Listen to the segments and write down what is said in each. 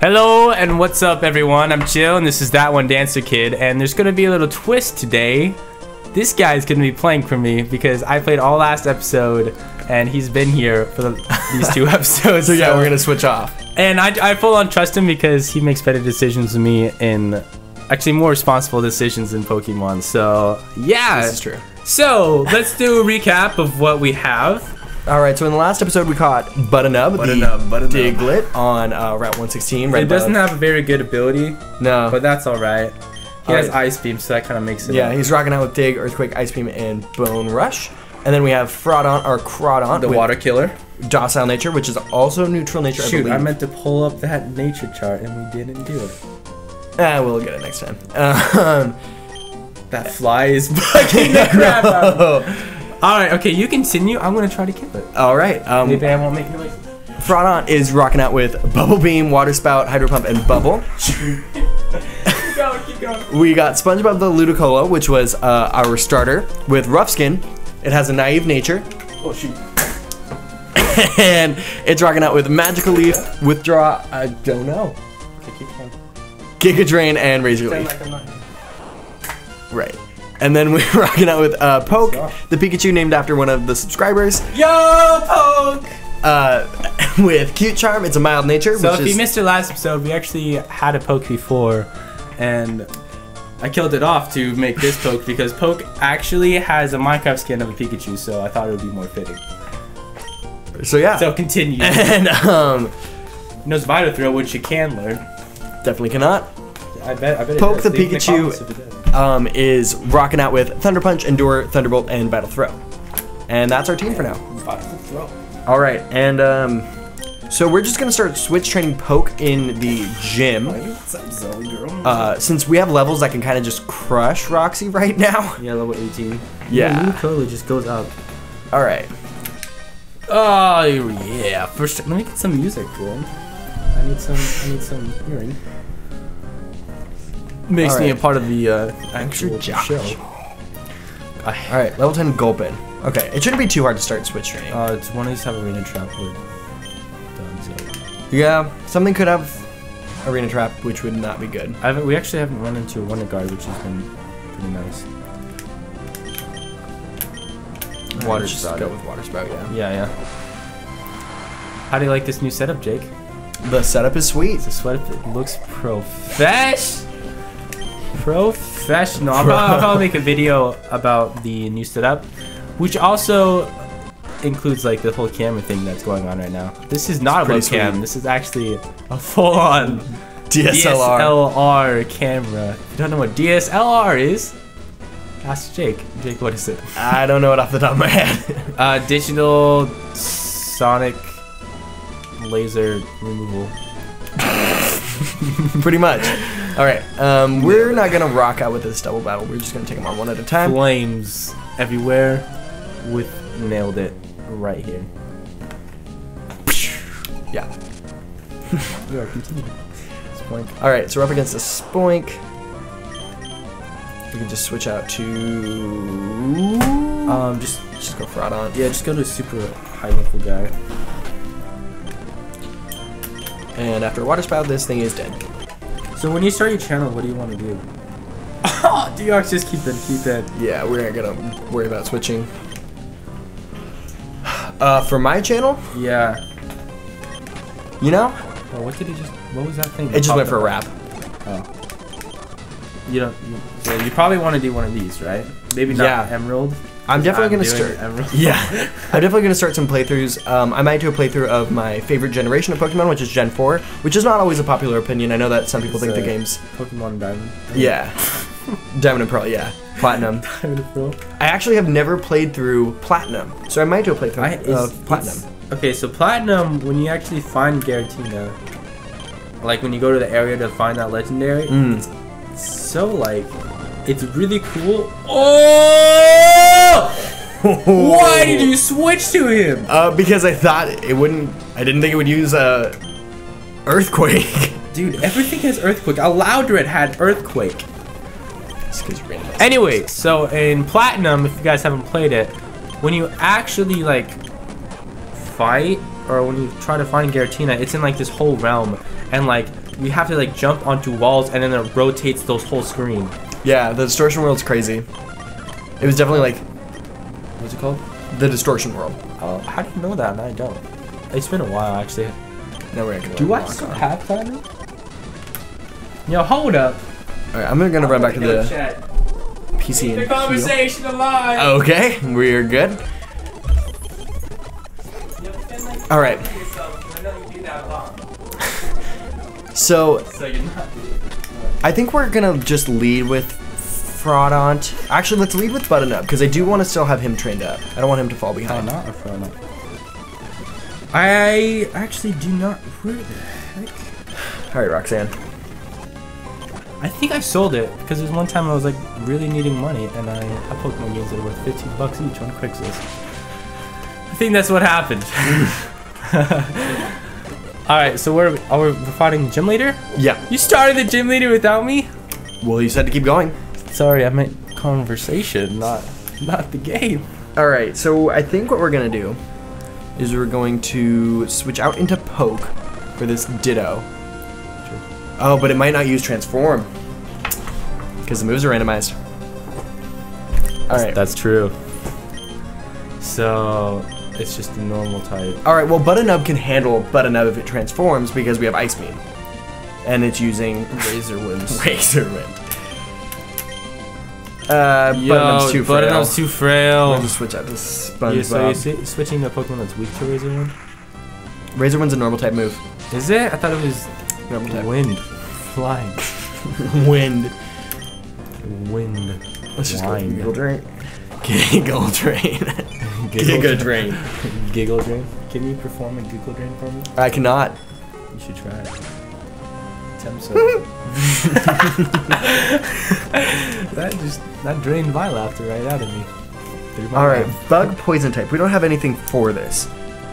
Hello and what's up everyone? I'm Chill and this is That One Dancer Kid and there's gonna be a little twist today. This guy's gonna be playing for me because I played all last episode and he's been here for the, these two episodes. So yeah, we're gonna switch off. And I, I full on trust him because he makes better decisions than me in actually more responsible decisions in Pokemon. So yeah, This is true. So let's do a recap of what we have. All right, so in the last episode we caught Buttonub, Buttonub, the. Diglett on uh, Route 116. Right it doesn't above- have a very good ability, no, but that's all right. He All has right. Ice Beam, so that kind of makes it. yeah, up. he's rocking out with Dig, Earthquake, Ice Beam, and Bone Rush. And then we have Fraudon or Crawdon the water killer. Docile Nature, which is also Neutral Nature. I Shoot, believe. I meant to pull up that nature chart and we didn't do it. Ah, we'll get it next time. Um, That fly is bugging the crap out of me. All right, okay, you continue. I'm gonna try to kill it. all right. Um, Maybe I won't make noise. Fraudon is rocking out with Bubble Beam, Water Spout, Hydro Pump, and Bubble. Keep going, keep going. We got SpongeBob the Ludicolo, which was uh, our starter, with Rough Skin. It has a naive nature, Oh shoot. and it's rocking out with Magical Leaf, Withdraw, I don't know, Okay, keep. Giga Drain, and Razor Sound Leaf. like Right. And then we're rocking out with uh, Poke, the Pikachu named after one of the subscribers, Yo, poke. uh, with Cute Charm. It's a mild nature, So which if is you missed our last episode, we actually had a poke before, and I killed it off to make this poke because poke actually has a Minecraft skin of a Pikachu, so I thought it would be more fitting. so yeah. So continue. and um, knows Vital Throw, which you can learn. definitely cannot. I bet. I bet. Poke does. the Leave in Pikachu. Comments if it does. Um, is rocking out with Thunder Punch, Endure, Thunderbolt, and Battle Throw. And that's our team for now. Vital Throw. All right, and um, so we're just gonna start switch training Poke in the gym. What's up, Zoe girl? Uh, since we have levels that can kind of just crush Roxy right now. yeah, level 18. Yeah. Ludicolo just goes up. All right. Oh yeah. First, let me get some music, bro. I need some. I need some hearing. Makes me a part of the uh, actual Josh. show. All right, level 10 Gulpin. Okay, it shouldn't be too hard to start switch training. Uh, it's one of these have arena trap or done. So yeah, something could have Arena Trap, which would not be good. I haven't. We actually haven't run into a Wonder Guard, which has been pretty nice. Water just go it. with Water Spout, yeah. Yeah, yeah. How do you like this new setup, Jake? The setup is sweet. The sweat looks profesh. Professional. I'll probably, I'll probably make a video about the new setup, which also includes like the whole camera thing that's going on right now. This is not a webcam. sweet. This is actually a full-on DSLR. DSLR camera. If you don't know what DSLR is? Ask Jake. Jake, what is it? I don't know it off the top of my head. Uh, digital sonic laser removal. Pretty much. All right, um, we're not gonna rock out with this double battle. We're just gonna take them on one at a time. flames everywhere with nailed it right here. Yeah. We are continuing. Spoink. All right, so we're up against a Spoink. We can just switch out to. Um, just Just go Fraudon. yeah, just go to a super high level guy. And after Water Spout, this thing is dead. So when you start your channel, what do you want to do? DRX, just keep it, keep it. Yeah, we're not gonna worry about switching. Uh, for my channel, Yeah. you know, Oh, what did it just? What was that thing? it just went for a wrap. Oh. You don't. You, so you probably want to do one of these, right? Maybe not Yeah. Emerald. I'm definitely gonna start. Yeah, I'm definitely gonna start some playthroughs. Um, I might do a playthrough of my favorite generation of Pokemon, which is Gen 4, which is not always a popular opinion. I know that some people It's, think the game's Pokemon Diamond. yeah, Diamond and Pearl, yeah, Platinum. Diamond and Pearl. I actually have never played through Platinum, so I might do a playthrough I, of Platinum. it's- Okay, so platinum, when you actually find Giratina, like when you go to the area to find that legendary, Mm. so like, it's really cool. Oh! Why did you switch to him? Uh, because I thought it wouldn't. I didn't think it would use uh, earthquake. Dude, everything has earthquake. Loudred had earthquake. Just 'cause you're random. Anyway, so in platinum, if you guys haven't played it, when you actually like fight or when you try to find Giratina, it's in like this whole realm, and like we have to like jump onto walls and then it rotates those whole screen. Yeah, the distortion world's crazy. It was definitely like What's it called? the distortion world. Oh, how do you know that? I don't. It's been a while actually. No way I can. Do I lock still on. have platinum? Yo, hold up. All right, I'm gonna run back to the chat. PC Keep and the heal. conversation alive. Okay, we're good. All right. So So you're not. I think we're gonna just lead with Fraudant. Actually, let's lead with Button Up because I do want to still have him trained up. I don't want him to fall behind. I'm not or for not? I actually do not. Where the heck? All right, Roxanne. I think I sold it because there's one time I was like really needing money and I had Pokemon games that are worth 15 bucks each on Craigslist. I think that's what happened. All right, so we're are we fighting the gym leader? Yeah. You started the gym leader without me? Well, you said to keep going. Sorry, I meant conversation, not not the game. All right. So I think what we're gonna do is we're going to switch out into Poke for this Ditto. Oh, but it might not use Transform because the moves are randomized. All right. That's true. So it's just a normal type. All right. Well, Buttonub can handle Buttonub if it transforms because we have Ice Beam, and it's using Razor Wind. Razor Wind. Uh, Yo, too frail. Buttonup's too frail. We'll just switch out to SpongeBob. Yeah, so you're switching the Pokemon that's weak to Razor Wind? Razor Wind's a normal type move. Is it? I thought it was Normal type. wind. Flying. Wind. Wind. Let's just go Giggle Drain. Giggle Drain. Giga Drain. Giggle Drain. Can you perform a Giggle Drain for me? I cannot. You should try it. Attempt so. That just that drained my laughter right out of me. All right, mouth. Bug Poison type. We don't have anything for this,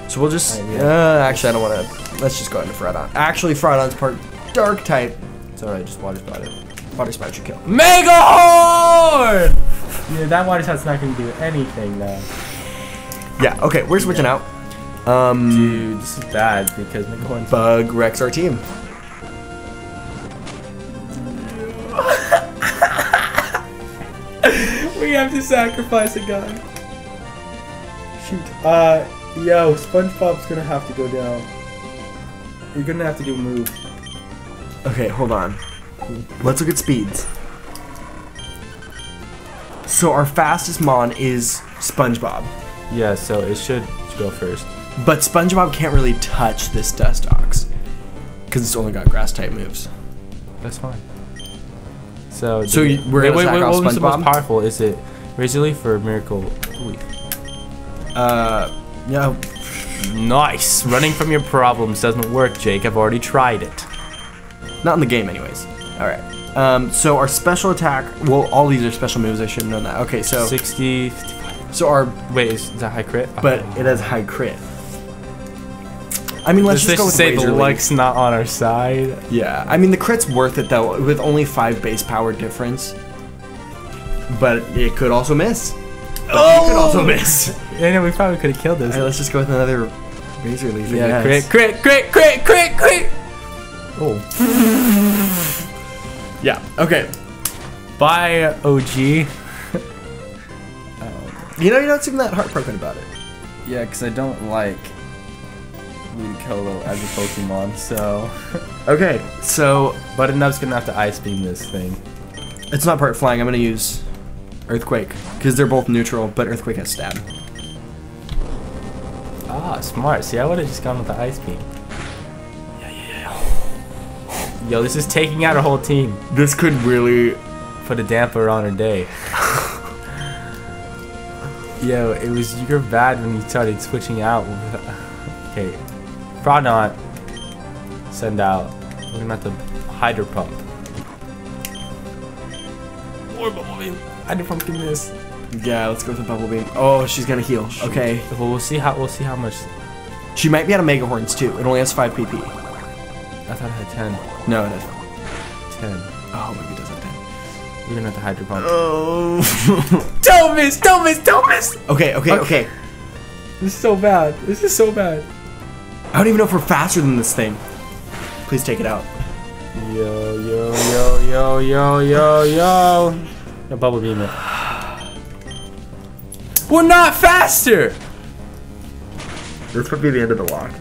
so we'll just. Alright, Uh, actually, I don't want to. Let's just go into Frodon. Actually, Frodon's part Dark type. It's alright, just water spout it. Water Spout should kill. Mega Horn! Yeah, that water spout's not gonna do anything now. Yeah. Okay, we're switching out. Um, Dude, this is bad because Mega Horn's Bug wrecks our team. Have to sacrifice a guy. Shoot. Uh, yo, SpongeBob's gonna have to go down. You're gonna have to do a move. Okay, hold on. Let's look at speeds. So our fastest Mon is SpongeBob, Yeah, so it should go first. but SpongeBob can't really touch this Dustox because it's only got Grass type moves. That's fine. So, So you- we're wait, wait, wait, what was the most powerful? Is it Razor Leaf or Miracle Leaf? Uh, yeah. Nice. Running from your problems doesn't work, Jake. I've already tried it. Not in the game, anyways. All right. Um, so our special attack. Well, all these are special moves. I should have known that. Okay, so 60. so our Wait, is that high crit? but it has high crit. I mean, let's Does just go this with say Razor the Leaf. luck's not on our side? Yeah, I mean the crit's worth it though, with only five base power difference. But it could also miss. But Oh! it could also oh! miss. Yeah, no, we probably could have killed this. Alright, let's just go with another razor leaf. Yeah, guess. crit, crit, crit, crit, crit, crit. Oh. yeah. Okay. Bye, OG. You know, you're not seem that heartbroken about it. Yeah, because I don't like Ludicolo as a Pokemon, so. Okay, so Butternut's gonna have to Ice Beam this thing. it's not part flying. I'm gonna use earthquake because they're both neutral, but earthquake has stab. Ah, smart. See, I would have just gone with the Ice Beam. Yeah, yeah, yeah. Yo, this is taking out a whole team. This could really. Put a damper on our day. Yo, it was you're bad when you started switching out. with- okay, not. send out. We're gonna have to Hydro Pump. Or Bubble Beam. Hydro Pump can miss. Yeah, let's go with the bubble beam. Oh, she's gonna heal. Okay. Well, we'll see how we'll see how much. She might be out of Mega Horns too. It only has 5 PP. I thought it had 10. No, it doesn't. 10. Oh, maybe it doesn't have 10. We're gonna have to Hydro Pump. Oh. Don't miss! Don't miss! Don't miss! okay, okay, okay. This is so bad. This is so bad. I don't even know if we're faster than this thing. Please take it out. Yo, yo, yo, yo, yo, yo, yo. No bubble beam it. We're not faster! This would be the end of the walk.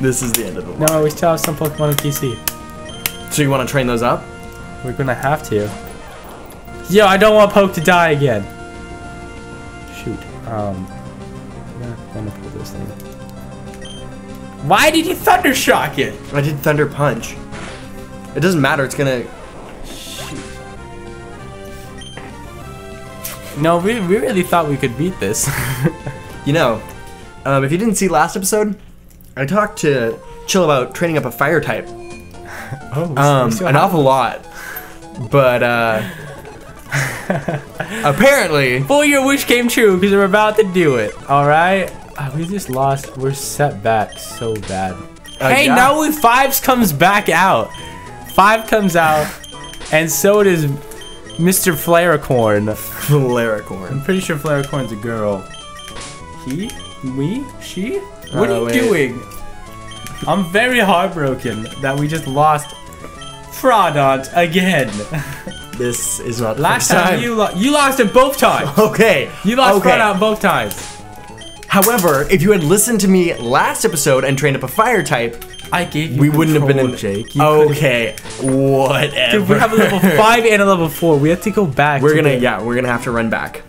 This is the end of the walk. No, we still have some Pokemon on PC. So you want to train those up? We're gonna have to. Yo, I don't want Poke to die again. Shoot. Um. I'm I'm gonna pull this thing. Why did you Thunder Shock it? I did Thunder Punch. It doesn't matter. It's gonna. No, we, we really thought we could beat this. You know, um, if you didn't see last episode, I talked to Chill about training up a fire type. oh, Um, an awful lot. But uh, apparently, Well, your wish came true because we're about to do it. All right. We just lost. We're set back so bad. Uh, hey, yeah. now with fives comes back out. Five comes out, and so does Mr. Flarecorn. Flaricorn. I'm pretty sure Flarecorn's a girl. He? Me? She? What Uh, are you wait. doing? I'm very heartbroken that we just lost Fraudant again. This is not the Last first time, you lo- you lost it both times. Okay. You lost okay. Fraudant both times. However, if you had listened to me last episode and trained up a fire type, I gave you we wouldn't have been in. Jake. Okay, whatever. Dude, we have a level five and a level four. We have to go back. We're to gonna, the- yeah, we're gonna have to run back.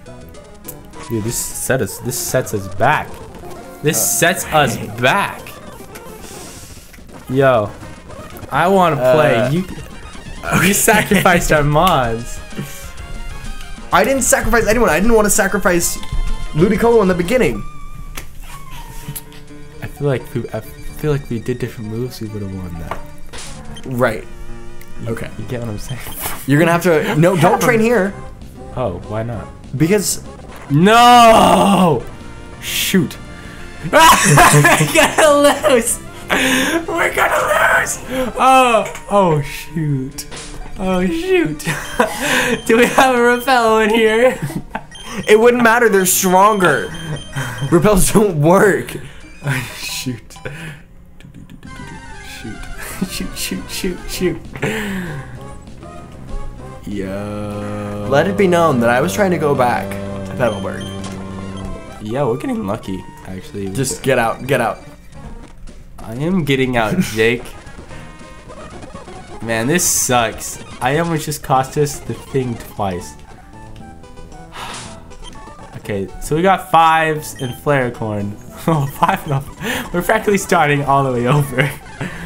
Dude, this set us. This sets us back. This sets us back. Yo, I want to play. Uh, you, you sacrificed our mods. I didn't sacrifice anyone. I didn't want to sacrifice Ludicolo in the beginning. I feel like we, I feel like we did different moves. We would have won that. Right. Okay. You get what I'm saying? You're gonna have to. No, don't train here Oh, why not? because No! Shoot. We're gonna lose! We're gonna lose! Oh, oh shoot. Oh shoot. Do we have a repel in here? it wouldn't matter. They're stronger. Repels don't work. shoot. Shoot. Shoot, shoot, shoot, shoot. Yo. Let it be known that I was trying to go back to Petalburg. Yeah, we're getting lucky, actually. Just get out. Get out. I am getting out, Jake. Man, this sucks. I almost just cost us the thing twice. okay, so we got fives and Flarecorn. Oh, five of them. We're practically starting all the way over.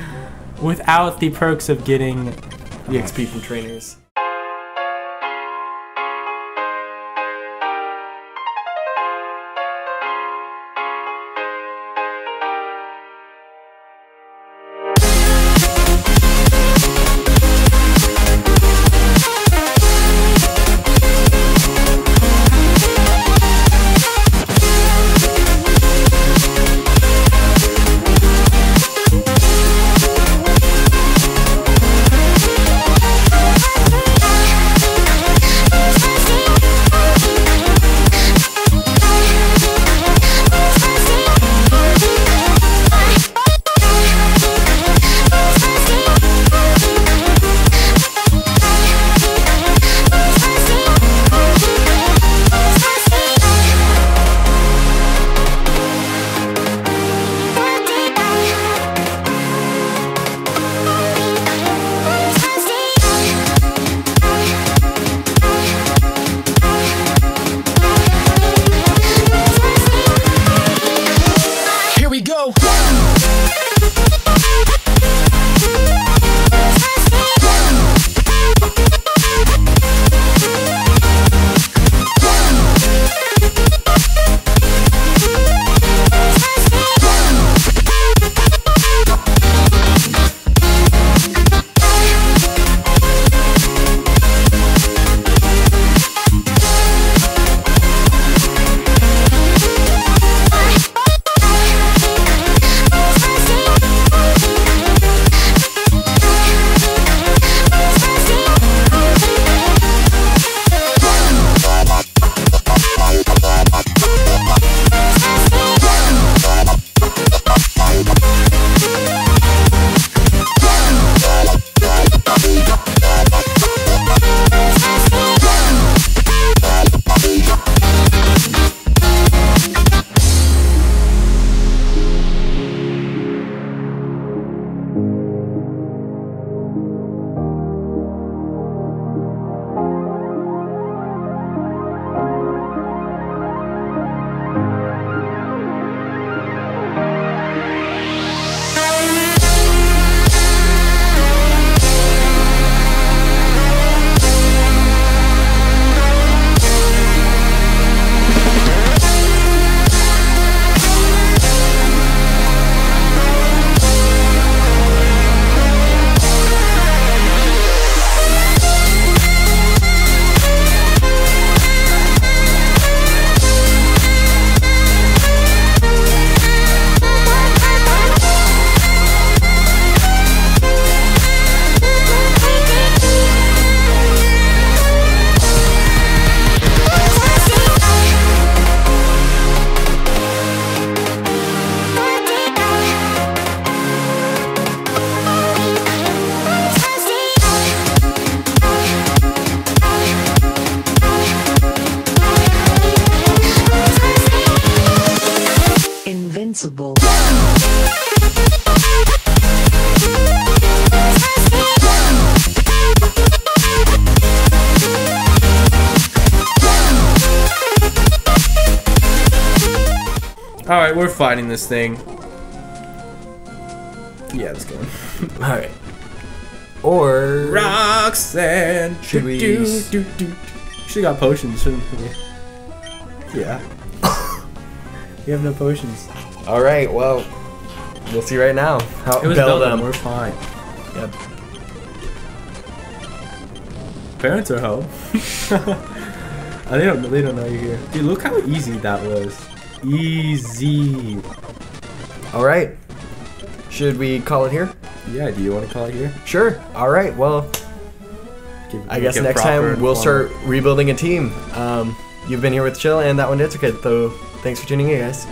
Without the perks of getting The XP from trainers. Alright, we're fighting this thing. Yeah, it's going. Alright. Or Roxanne Should we do. She got potions, shouldn't we? Yeah. you have no potions all right. Well, we'll see right now how It was Beldum. Beldum. We're fine. Yep. Parents are home. Uh, they don't. They don't know you're here. Dude, look how easy that was. Easy. All right. Should we call it here? Yeah. Do you want to call it here? Sure. All right. Well, Give- I guess next time we'll start rebuilding a team. Um, you've been here with Chill and that one did Dancer Kid, so thanks for tuning in, guys.